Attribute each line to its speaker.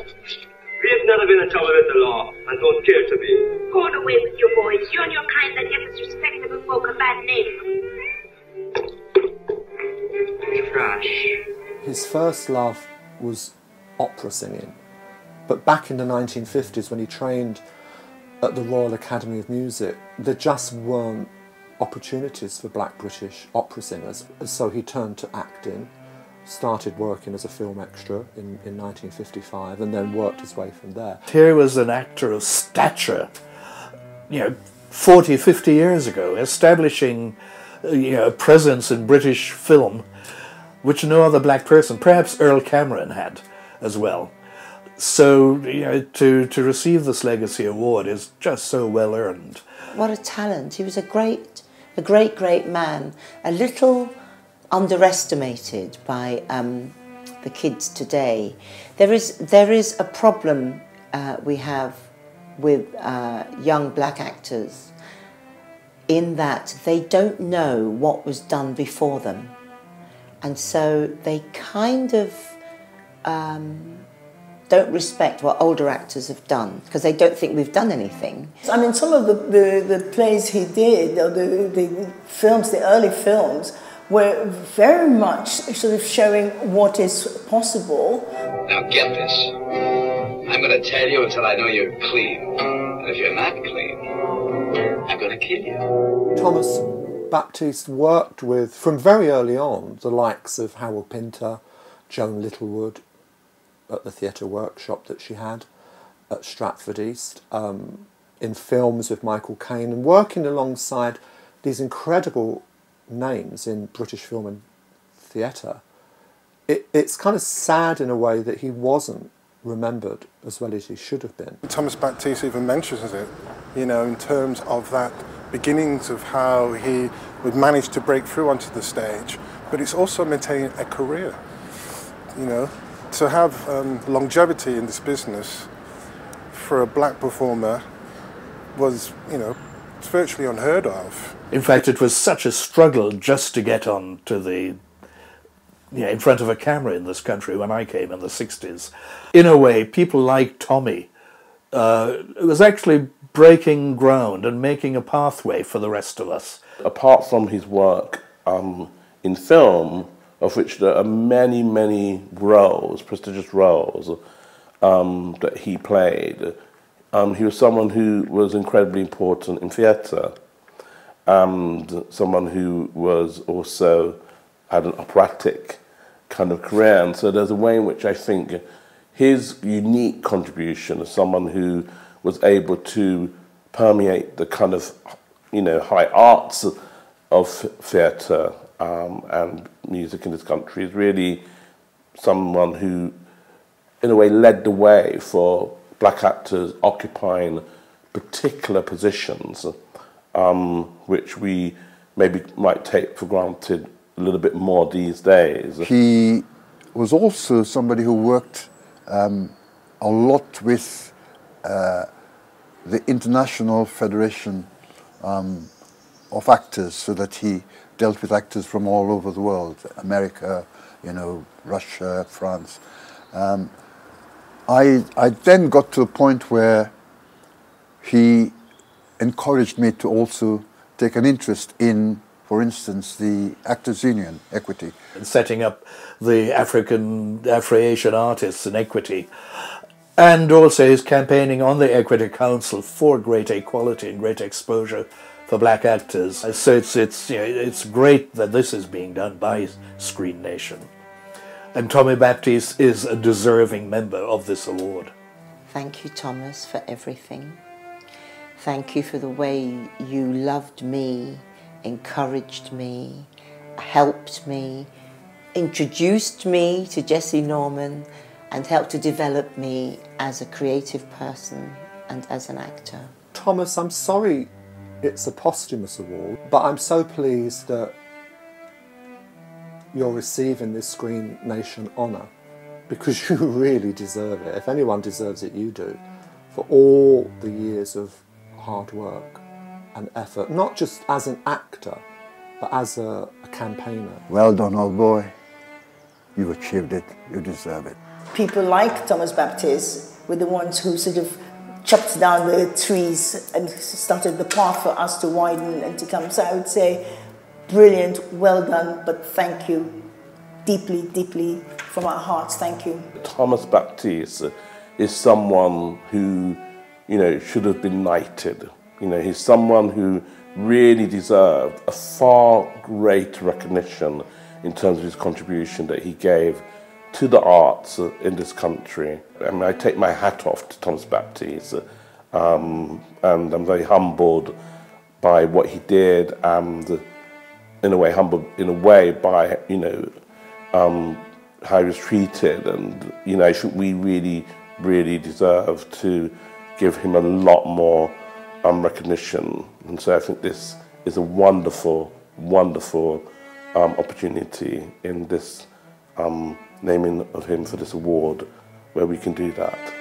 Speaker 1: We've never been in trouble with the law and don't care to be.
Speaker 2: Go on away with your boys. You and your kind that give us respectable folk a bad name.
Speaker 1: Trash.
Speaker 3: His first love was opera singing. But back in the 1950s, when he trained at the Royal Academy of Music, there just weren't opportunities for black British opera singers. So he turned to acting, started working as a film extra in, in 1955, and then worked his way from there.
Speaker 4: Here was an actor of stature, you know, 40, 50 years ago, establishing uh, you know, a presence in British film which no other black person, perhaps Earl Cameron had as well. So, you know, to, to receive this Legacy Award is just so well earned.
Speaker 5: What a talent. He was a great, a great, great man. A little underestimated by um, the kids today. There is, there is a problem uh, we have with uh, young black actors in that they don't know what was done before them. And so they kind of um, don't respect what older actors have done because they don't think we've done anything.
Speaker 6: I mean, some of the, the, the plays he did, or the, the films, the early films, were very much sort of showing what is possible.
Speaker 7: Now get this. I'm going to tell you until I know you're clean. And if you're not clean, I'm going to kill you.
Speaker 3: Thomas Baptiste worked with, from very early on, the likes of Harold Pinter, Joan Littlewood, at the theatre workshop that she had at Stratford East, um, in films with Michael Caine, and working alongside these incredible names in British film and theatre. It, it's kind of sad in a way that he wasn't remembered as well as he should have been.
Speaker 8: Thomas Baptiste even mentions it, you know, in terms of that beginnings of how he would manage to break through onto the stage, but it's also maintaining a career. You know, to have um, longevity in this business for a black performer was, you know, it's virtually unheard of.
Speaker 4: In fact, it was such a struggle just to get on to the yeah, in front of a camera in this country when I came in the 60s. In a way, people like Tommy uh, was actually breaking ground and making a pathway for the rest of us.
Speaker 9: Apart from his work um, in film, of which there are many, many roles, prestigious roles, um, that he played, um, he was someone who was incredibly important in theatre and someone who was also had an operatic kind of career. And so there's a way in which I think his unique contribution as someone who was able to permeate the kind of, you know, high arts of theatre um, and music in this country is really someone who, in a way, led the way for black actors occupying particular positions, um, which we maybe might take for granted a little bit more these days.
Speaker 10: He was also somebody who worked um, a lot with uh, the International Federation um, of Actors, so that he dealt with actors from all over the world, America, you know, Russia, France. I, I then got to a point where he encouraged me to also take an interest in, for instance, the Actors Union, Equity.
Speaker 4: And setting up the African, Afro-Asian artists in Equity. And also his campaigning on the Equity Council for greater equality and greater exposure for black actors. So it's, it's, you know, it's great that this is being done by Screen Nation. And Tommy Baptiste is a deserving member of this award.
Speaker 5: Thank you, Thomas, for everything. Thank you for the way you loved me, encouraged me, helped me, introduced me to Jessye Norman, and helped to develop me as a creative person and as an actor.
Speaker 3: Thomas, I'm sorry it's a posthumous award, but I'm so pleased that you're receiving this Screen Nation honour because you really deserve it. If anyone deserves it, you do. For all the years of hard work and effort, not just as an actor, but as a, a campaigner.
Speaker 10: Well done, old boy. You've achieved it. You deserve it.
Speaker 6: People like Thomas Baptiste were the ones who sort of chopped down the trees and started the path for us to widen and to come. So I would say, brilliant, well done, but thank you deeply, deeply from our hearts. Thank you.
Speaker 9: Thomas Baptiste is someone who, you know, should have been knighted. You know, he's someone who really deserved a far greater recognition in terms of his contribution that he gave to the arts in this country. I mean, I take my hat off to Thomas Baptiste, um, and I'm very humbled by what he did, and in a way humbled in a way by you know um, how he was treated, and you know we really, really deserve to give him a lot more um, recognition, and so I think this is a wonderful, wonderful um, opportunity in this um, naming of him for this award where we can do that.